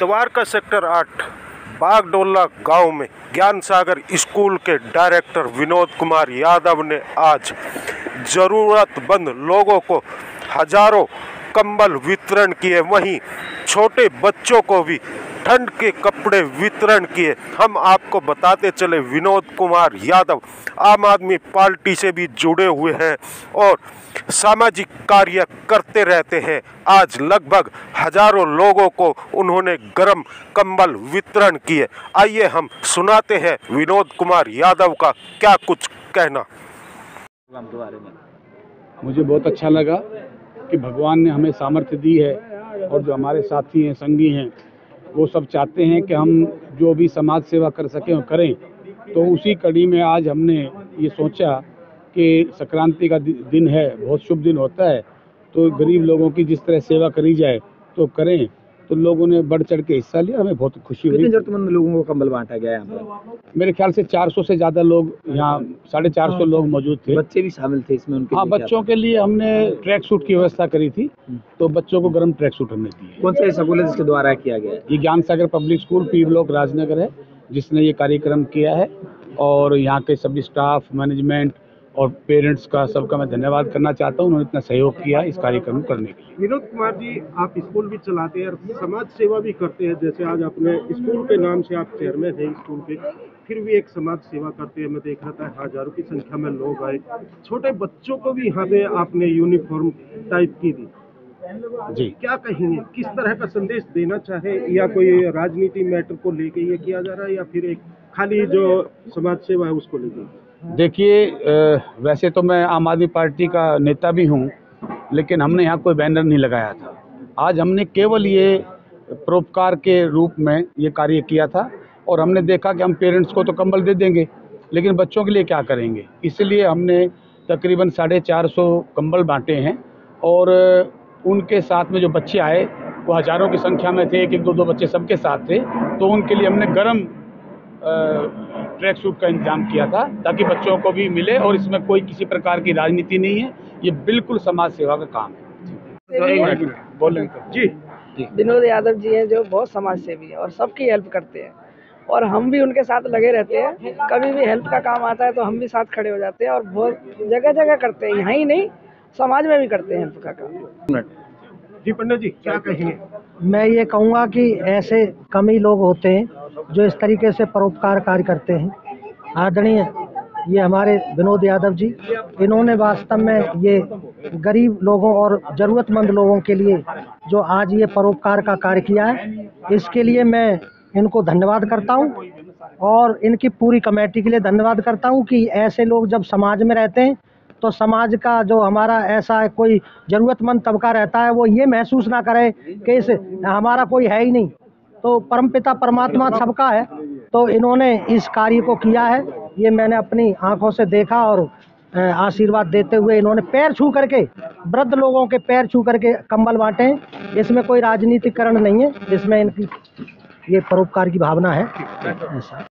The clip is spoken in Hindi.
जवार का सेक्टर आठ, बागडोला गाँव में ज्ञान सागर स्कूल के डायरेक्टर विनोद कुमार यादव ने आज ज़रूरतमंद लोगों को हज़ारों कंबल वितरण किए, वहीं छोटे बच्चों को भी ठंड के कपड़े वितरण किए। हम आपको बताते चले, विनोद कुमार यादव आम आदमी पार्टी से भी जुड़े हुए हैं और सामाजिक कार्य करते रहते हैं। आज लगभग हज़ारों लोगों को उन्होंने गर्म कंबल वितरण किए। आइए हम सुनाते हैं विनोद कुमार यादव का क्या कुछ कहना। मुझे बहुत अच्छा लगा। कि भगवान ने हमें सामर्थ्य दी है और जो हमारे साथी हैं, संगी हैं, वो सब चाहते हैं कि हम जो भी समाज सेवा कर सकें और करें। तो उसी कड़ी में आज हमने ये सोचा कि संक्रांति का दिन है, बहुत शुभ दिन होता है। तो गरीब लोगों की जिस तरह सेवा करी जाए तो करें। तो लोगों ने बढ़ चढ़ के हिस्सा लिया। हमें बहुत खुशी हुई। जरूरतमंद लोगों को कंबल बांटा गया है यहाँ पर? मेरे ख्याल से 400 से ज़्यादा लोग यहाँ साढ़े चार सौ लोग मौजूद थे। बच्चे भी शामिल थे इसमें उनके हाँ बच्चों के लिए हमने ट्रैक सूट की व्यवस्था करी थी। तो बच्चों को गर्म ट्रैक सूट हमने दिए। कौन सा स्कूल है जिसके द्वारा किया गया ये Gyan Sagar public school P block Rajnagar है जिसने ये कार्यक्रम किया है। और यहाँ के सभी स्टाफ मैनेजमेंट और पेरेंट्स का सबका मैं धन्यवाद करना चाहता हूँ। उन्होंने इतना सहयोग किया इस कार्यक्रम करने के लिए। विनोद कुमार जी आप स्कूल भी चलाते हैं और समाज सेवा भी करते हैं। जैसे आज अपने स्कूल के नाम से आप चेयरमैन हैं स्कूल के फिर भी एक समाज सेवा करते हैं। मैं देख रहा था हज़ारों की संख्या में लोग आए। छोटे बच्चों को भी यहाँ पे आपने यूनिफॉर्म टाइप की दी। जी। क्या कहेंगे? किस तरह का संदेश देना चाहे? या कोई राजनीति मैटर को लेके ये किया जा रहा है या फिर एक खाली जो समाज सेवा है उसको लेके? देखिए वैसे तो मैं आम आदमी पार्टी का नेता भी हूँ, लेकिन हमने यहाँ कोई बैनर नहीं लगाया था। आज हमने केवल ये परोपकार के रूप में ये कार्य किया था और हमने देखा कि हम पेरेंट्स को तो कंबल दे देंगे, लेकिन बच्चों के लिए क्या करेंगे? इसलिए हमने तकरीबन साढ़े चार सौ कंबल बांटे हैं और उनके साथ में जो बच्चे आए, वो हज़ारों की संख्या में थे, एक एक दो दो बच्चे सबके साथ थे तो उनके लिए हमने गर्म ट्रैक सूट का इंतज़ाम किया था ताकि बच्चों को भी मिले और इसमें कोई किसी प्रकार की राजनीति नहीं है। ये बिल्कुल समाज सेवा का काम है। तो। जी। विनोद यादव जी हैं जो बहुत समाज सेवी हैं और सबकी हेल्प करते हैं। और हम भी उनके साथ लगे रहते हैं। कभी भी हेल्प का काम आता है तो हम भी साथ खड़े हो जाते हैं और बहुत जगह जगह करते हैं। यहाँ ही नहीं समाज में भी करते हैं हेल्प का काम। जी पंडित जी क्या कहेंगे? मैं ये कहूँगा कि ऐसे कम ही लोग होते हैं जो इस तरीके से परोपकार कार्य करते हैं। आदरणीय, ये हमारे विनोद यादव जी, इन्होंने वास्तव में ये गरीब लोगों और ज़रूरतमंद लोगों के लिए जो आज ये परोपकार का कार्य किया है, इसके लिए मैं इनको धन्यवाद करता हूँ और इनकी पूरी कमेटी के लिए धन्यवाद करता हूँ कि ऐसे लोग जब समाज में रहते हैं तो समाज का जो हमारा ऐसा कोई ज़रूरतमंद तबका रहता है, वो ये महसूस ना करे कि इस हमारा कोई है ही नहीं। तो परमपिता परमात्मा सबका है तो इन्होंने इस कार्य को किया है। ये मैंने अपनी आँखों से देखा और आशीर्वाद देते हुए इन्होंने पैर छू करके, वृद्ध लोगों के पैर छू करके कंबल बांटे हैं। इसमें कोई राजनीतिकरण नहीं है, इसमें इनकी, ये परोपकार की भावना है। ऐसा।